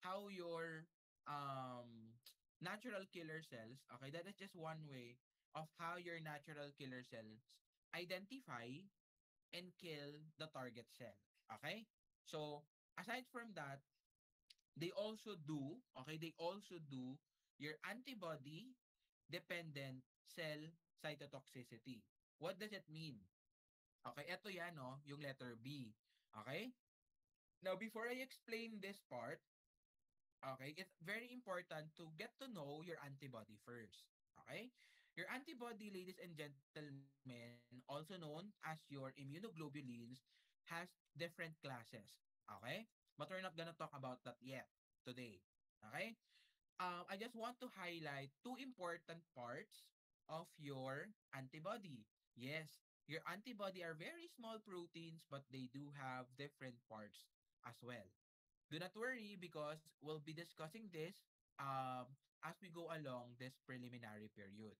Speaker 1: how your um natural killer cells, okay? That is just one way of how your natural killer cells identify and kill the target cell. Okay? So, aside from that, they also do, okay, they also do your antibody dependent cell cytotoxicity. What does it mean? Okay, eto yan, no, yung letter B. Okay? Now, before I explain this part, okay, it's very important to get to know your antibody first. Okay? Your antibody, ladies and gentlemen, also known as your immunoglobulins, has different classes. Okay? But we're not gonna talk about that yet today. Okay? Um, I just want to highlight two important parts of your antibody. Yes, your antibody are very small proteins, but they do have different parts as well. Do not worry because we'll be discussing this um, as we go along this preliminary period.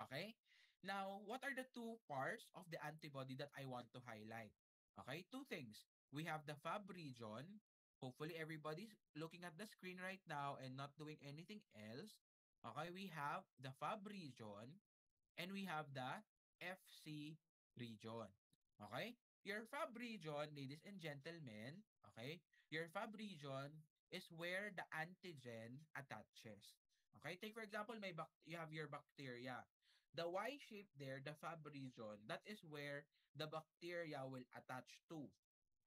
Speaker 1: Okay? Now, what are the two parts of the antibody that I want to highlight? Okay, two things. We have the Fab region. Hopefully, everybody's looking at the screen right now and not doing anything else. Okay, we have the Fab region and we have the FC region. Okay? Your Fab region, ladies and gentlemen, okay? Your Fab region is where the antigen attaches. Okay? Take for example, may you have your bacteria. The Y shape there, the Fab region, that is where the bacteria will attach to.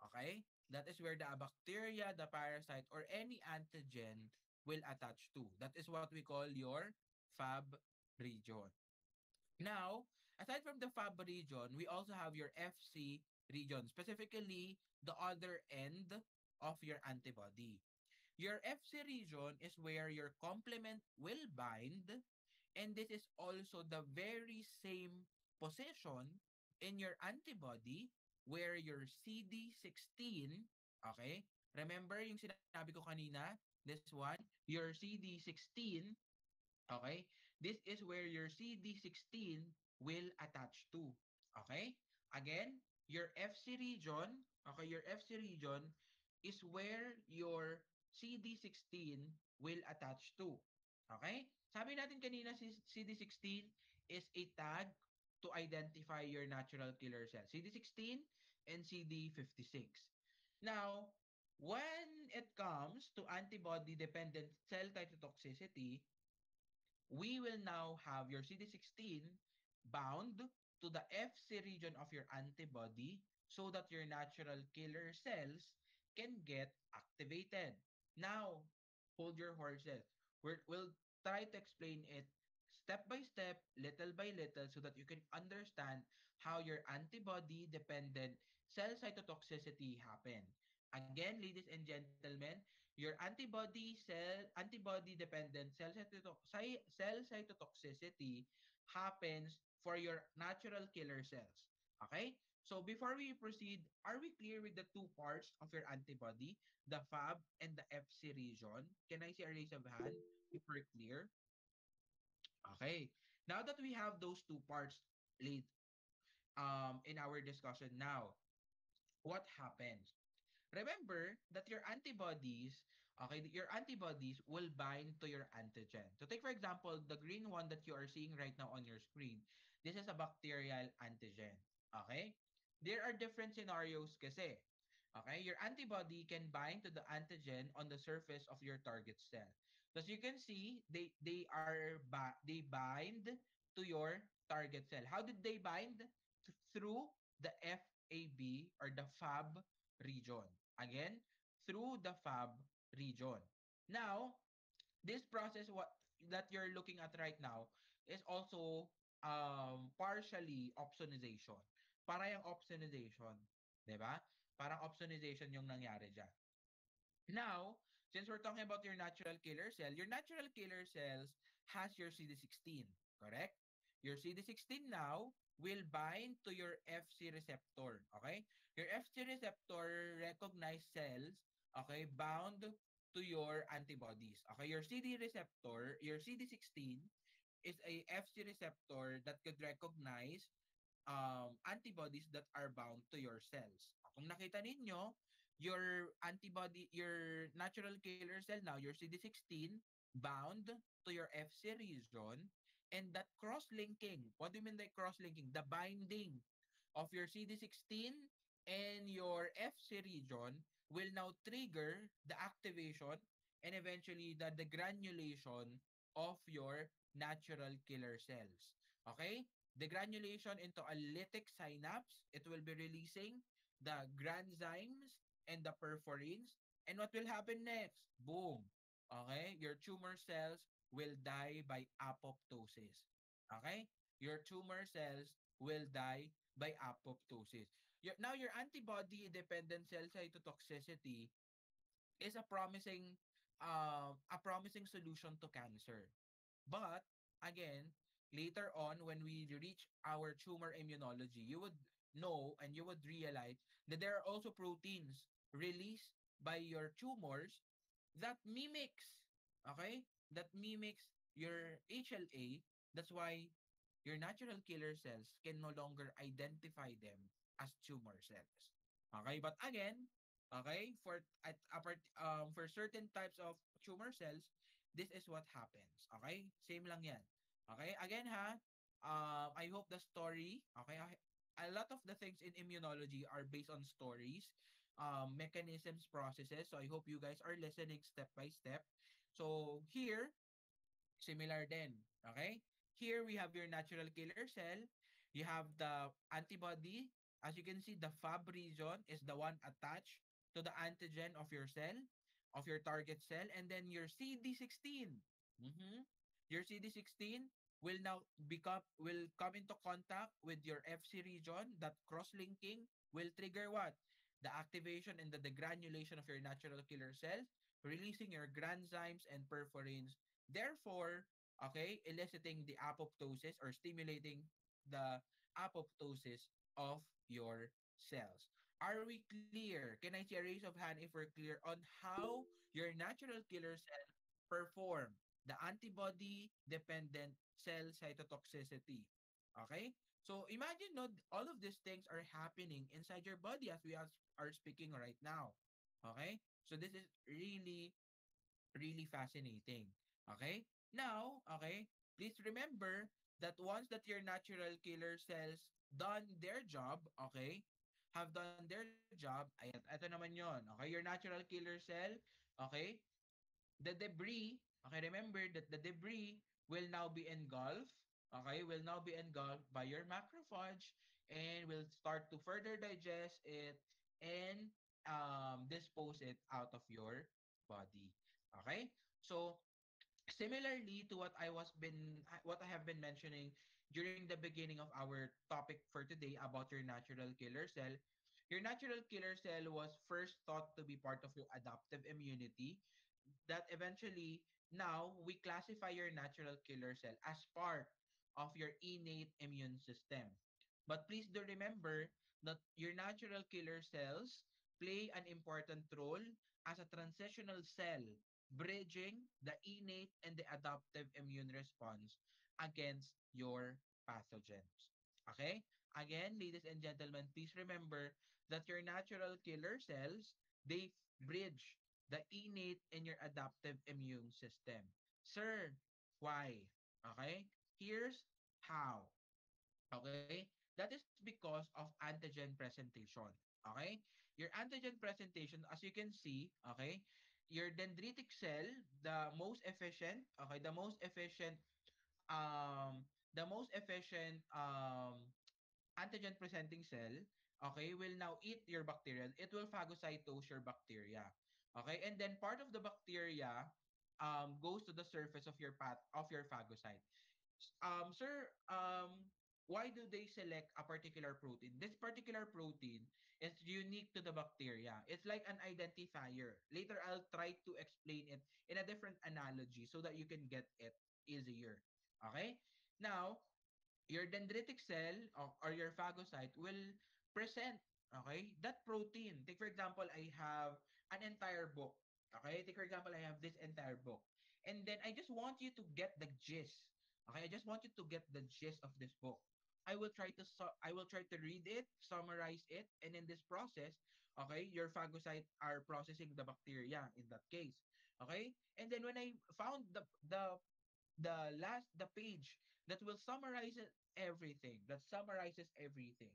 Speaker 1: Okay? That is where the bacteria, the parasite, or any antigen will attach to. That is what we call your Fab region. Now, aside from the Fab region, we also have your FC region, specifically the other end of your antibody. Your FC region is where your complement will bind, and this is also the very same position in your antibody where your CD16, okay? Remember yung sinabi ko kanina, this one, your CD16, okay? This is where your CD16 will attach to, okay? Again, your FC region, okay, your FC region is where your CD16 will attach to. Okay? Sabi natin kanina si CD16 is a tag to identify your natural killer cells. CD16 and CD56. Now, when it comes to antibody-dependent cell cytotoxicity, we will now have your CD16 bound to the FC region of your antibody so that your natural killer cells can get activated. Now, hold your horses. We're, we'll try to explain it step by step, little by little, so that you can understand how your antibody-dependent cell cytotoxicity happen. Again, ladies and gentlemen, your antibody cell antibody-dependent cell, cytoto- cy- cell cytotoxicity happens for your natural killer cells. Okay? So before we proceed, are we clear with the two parts of your antibody, the Fab and the FC region? Can I see a raise of hand if we're clear? Okay. Now that we have those two parts laid um, in our discussion now, what happens? Remember that your antibodies, okay, your antibodies will bind to your antigen. So take for example, the green one that you are seeing right now on your screen. This is a bacterial antigen. Okay? There are different scenarios kasi. Okay? Your antibody can bind to the antigen on the surface of your target cell. As you can see, they they are they bind to your target cell. How did they bind? Th- through the FAB or the Fab region. Again, through the Fab region. Now, this process what that you're looking at right now is also um partially opsonization. Para yung opsonization, 'di ba? Parang opsonization yung nangyari diyan. Now, since we're talking about your natural killer cell, your natural killer cells has your CD16, correct? Your CD16 now will bind to your FC receptor, okay? Your FC receptor recognize cells, okay, bound to your antibodies. Okay, your CD receptor, your CD16 is a FC receptor that could recognize um, antibodies that are bound to your cells. Kung nakita ninyo, your antibody, your natural killer cell now, your CD16, bound to your FC region, and that cross-linking, what do you mean by cross-linking? The binding of your CD16 and your FC region will now trigger the activation and eventually the degranulation of your natural killer cells. Okay? Degranulation into a lytic synapse, it will be releasing the granzymes and the perforins. And what will happen next? Boom. Okay? Your tumor cells will die by apoptosis. Okay? Your tumor cells will die by apoptosis. Your, now, your antibody-dependent cell cytotoxicity is a promising uh, a promising solution to cancer. But again, later on when we reach our tumor immunology, you would know and you would realize that there are also proteins released by your tumors that mimics, okay? That mimics your HLA. That's why your natural killer cells can no longer identify them as tumor cells. Okay? But again, okay, for at, apart, um, for certain types of tumor cells, this is what happens. Okay? Same lang yan. Okay? Again ha, uh, I hope the story, okay, a lot of the things in immunology are based on stories, um, mechanisms, processes. So I hope you guys are listening step by step. So here, similar din. Okay? Here we have your natural killer cell. You have the antibody. As you can see, the Fab region is the one attached to the antigen of your cell, of your target cell, and then your CD16. Mm-hmm. Your CD16 will now become will come into contact with your FC region. That cross-linking will trigger what? The activation and the degranulation of your natural killer cells, releasing your granzymes and perforins. Therefore, okay, eliciting the apoptosis or stimulating the apoptosis of your cells. Are we clear? Can I see a raise of hand if we're clear on how your natural killer cells perform the antibody-dependent cell cytotoxicity? Okay? So imagine no, all of these things are happening inside your body as we are, are speaking right now. Okay? So this is really, really fascinating. Okay? Now, okay, please remember that once that your natural killer cells done their job, okay, have done their job, ayan, ito naman yon okay, your natural killer cell, okay, the debris, okay, remember that the debris will now be engulfed, okay, will now be engulfed by your macrophage and will start to further digest it and um, dispose it out of your body. Okay? So, similarly to what I was been what I have been mentioning during the beginning of our topic for today about your natural killer cell, your natural killer cell was first thought to be part of your adaptive immunity that eventually now we classify your natural killer cell as part of your innate immune system. But please do remember that your natural killer cells play an important role as a transitional cell, bridging the innate and the adaptive immune response against your pathogens. Okay? Again, ladies and gentlemen, please remember that your natural killer cells, they bridge the innate and your adaptive immune system. Sir, why? Okay? Here's how. Okay? That is because of antigen presentation. Okay? Your antigen presentation, as you can see, okay, your dendritic cell, the most efficient, okay, the most efficient, um, the most efficient um, antigen presenting cell, okay, will now eat your bacteria. It will phagocytose your bacteria. Okay? And then part of the bacteria um, goes to the surface of your path of your phagocyte. Um, sir, um, why do they select a particular protein? This particular protein is unique to the bacteria. It's like an identifier. Later, I'll try to explain it in a different analogy so that you can get it easier. Okay? Now, your dendritic cell or, or your phagocyte will present, okay, that protein. Take for example, I have an entire book. Okay? Take for example, I have this entire book. And then I just want you to get the gist. Okay? I just want you to get the gist of this book. I will try to su- I will try to read it, summarize it, and in this process, okay, your phagocyte are processing the bacteria in that case. Okay? And then when I found the the the last the page that will summarize everything, that summarizes everything,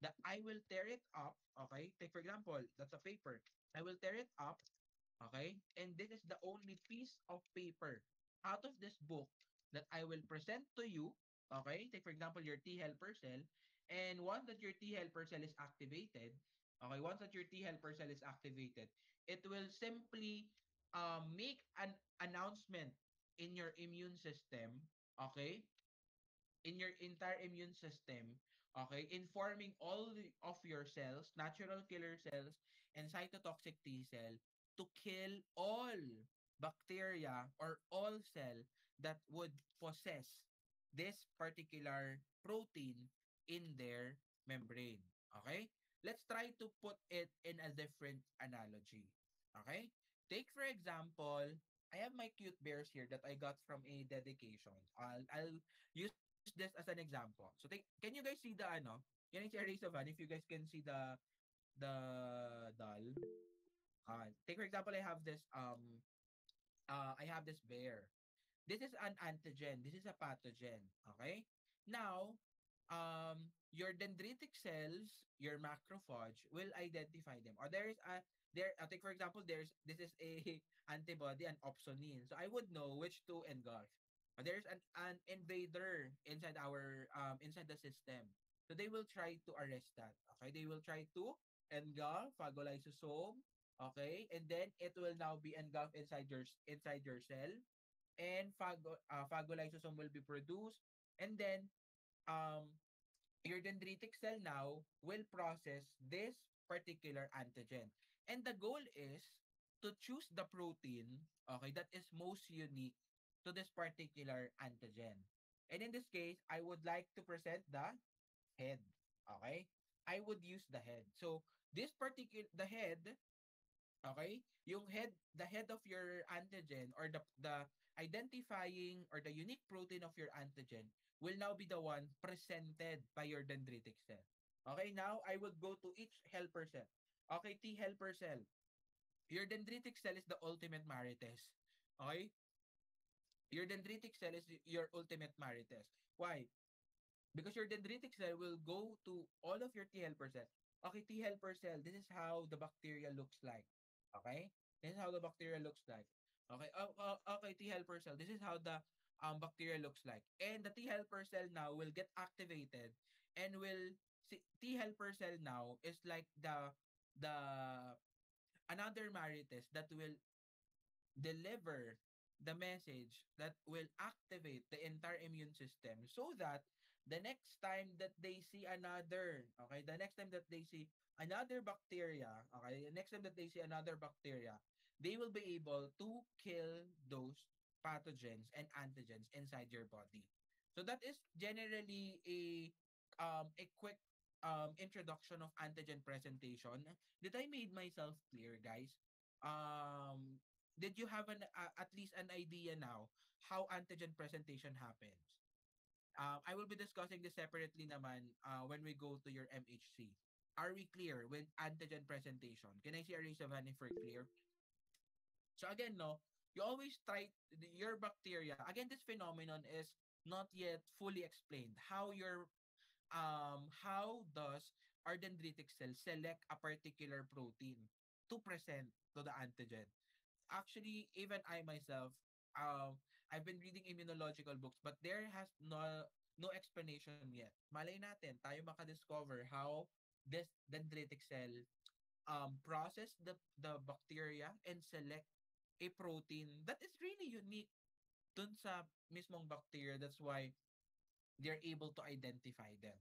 Speaker 1: that I will tear it up, okay? Take for example, that's a paper. I will tear it up, okay? And this is the only piece of paper out of this book that I will present to you Okay? Take for example your T helper cell. And once that your T helper cell is activated, okay, once that your T helper cell is activated, it will simply um, make an announcement in your immune system, okay? In your entire immune system, okay, informing all of your cells, natural killer cells, and cytotoxic T cell to kill all bacteria or all cell that would possess this particular protein in their membrane. Okay? Let's try to put it in a different analogy. Okay? Take for example, I have my cute bears here that I got from a dedication. I'll, I'll use this as an example. So take, can you guys see the ano? Can you raise of if you guys can see the the doll. Uh, take for example, I have this um uh I have this bear. This is an antigen. This is a pathogen. Okay? Now, um, your dendritic cells, your macrophage, will identify them. Or there is a there. I think for example, there's this is a antibody, and opsonin. So I would know which to engulf. There's an an invader inside our um inside the system. So they will try to arrest that. Okay? They will try to engulf phagolysosome. Okay? And then it will now be engulfed inside your inside your cell and phago, uh, phagolysosome will be produced and then um, your dendritic cell now will process this particular antigen. And the goal is to choose the protein, okay, that is most unique to this particular antigen. And in this case, I would like to present the head, okay? I would use the head. So, this particular, the head, okay, yung head, the head of your antigen or the, the identifying or the unique protein of your antigen will now be the one presented by your dendritic cell. Okay, now I would go to each helper cell. Okay, T helper cell. Your dendritic cell is the ultimate marites. Okay? Your dendritic cell is your ultimate marites. Why? Because your dendritic cell will go to all of your T helper cell. Okay, T helper cell, this is how the bacteria looks like. Okay? This is how the bacteria looks like. Okay, uh, uh, okay, T helper cell. This is how the um, bacteria looks like. And the T helper cell now will get activated and will see, T helper cell now is like the the another marites that will deliver the message that will activate the entire immune system so that the next time that they see another okay the next time that they see another bacteria okay the next time that they see another bacteria they will be able to kill those pathogens and antigens inside your body. So that is generally a um, a quick um, introduction of antigen presentation. Did I made myself clear, guys? Um, did you have an uh, at least an idea now how antigen presentation happens? Um, I will be discussing this separately naman uh, when we go to your MHC. Are we clear with antigen presentation? Can I see a raise if we're clear? So again, no, you always try your bacteria. Again, this phenomenon is not yet fully explained. How your um how does our dendritic cell select a particular protein to present to the antigen? Actually, even I myself, um, I've been reading immunological books, but there has no no explanation yet. Malay natin, tayo makadiscover how this dendritic cell um process the the bacteria and select a protein that is really unique dun sa mismong bacteria. That's why they're able to identify them.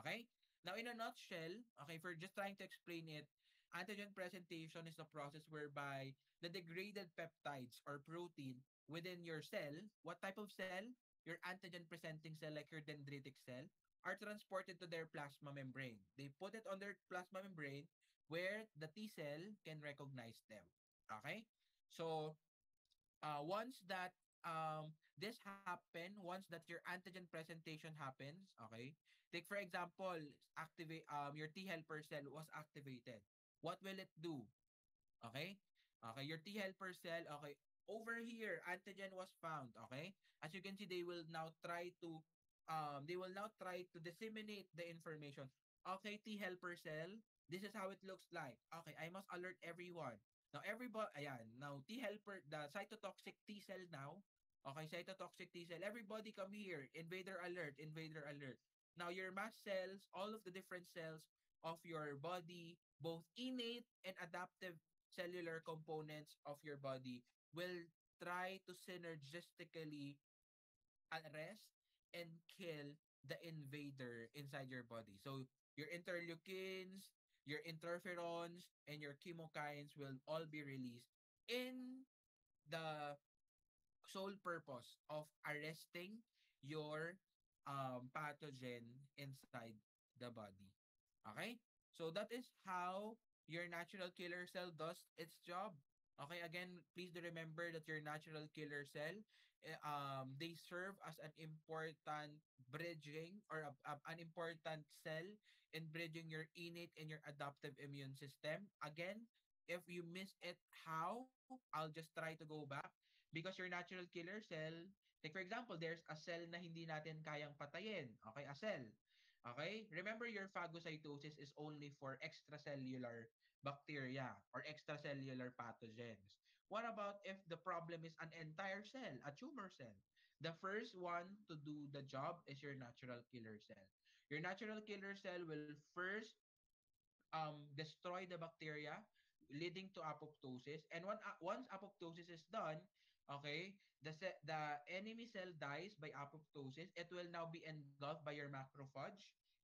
Speaker 1: Okay? Now, in a nutshell, okay, we're just trying to explain it, antigen presentation is the process whereby the degraded peptides or protein within your cell, what type of cell? Your antigen presenting cell like your dendritic cell are transported to their plasma membrane. They put it on their plasma membrane where the T cell can recognize them. Okay? So, uh, once that um, this happen, once that your antigen presentation happens, okay? Take for example, activate um your T helper cell was activated. What will it do? Okay? Okay, your T helper cell, okay, over here, antigen was found, okay? As you can see, they will now try to um they will now try to disseminate the information. Okay, T helper cell, this is how it looks like. Okay, I must alert everyone. Now everybody, ayan, now T helper, the cytotoxic T cell now, okay, cytotoxic T cell, everybody come here, invader alert, invader alert. Now your mast cells, all of the different cells of your body, both innate and adaptive cellular components of your body will try to synergistically arrest and kill the invader inside your body. So your interleukins, your interferons, and your chemokines will all be released in the sole purpose of arresting your um, pathogen inside the body. Okay? So that is how your natural killer cell does its job. Okay, again, please do remember that your natural killer cell, eh, um, they serve as an important bridging or a, a- an important cell in bridging your innate and your adaptive immune system. Again, if you miss it, how? I'll just try to go back because your natural killer cell, like for example, there's a cell na hindi natin kayang patayin. Okay, a cell. Okay? Remember your phagocytosis is only for extracellular bacteria or extracellular pathogens. What about if the problem is an entire cell, a tumor cell? The first one to do the job is your natural killer cell. Your natural killer cell will first um, destroy the bacteria, leading to apoptosis. And when, uh, once apoptosis is done, okay, the ce- the enemy cell dies by apoptosis. It will now be engulfed by your macrophage,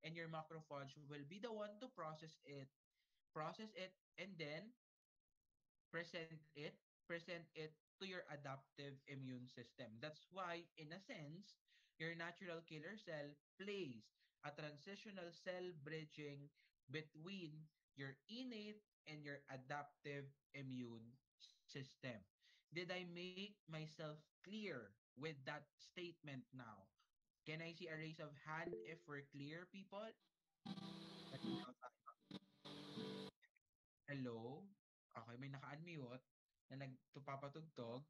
Speaker 1: and your macrophage will be the one to process it, process it, and then present it, present it to your adaptive immune system. That's why, in a sense, your natural killer cell plays a transitional cell bridging between your innate and your adaptive immune system. Did I make myself clear with that statement now? Can I see a raise of hand if we're clear, people? Hello? Okay, may naka-unmute na nagtupapatugtog.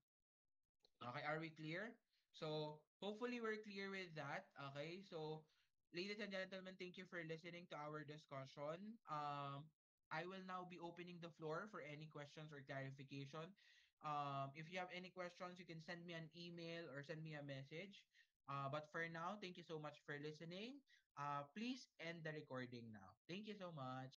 Speaker 1: Okay, are we clear? So, hopefully we're clear with that. Okay, so ladies and gentlemen, thank you for listening to our discussion. Um, I will now be opening the floor for any questions or clarification. Um, if you have any questions, you can send me an email or send me a message. Uh, but for now, thank you so much for listening. Uh, please end the recording now. Thank you so much.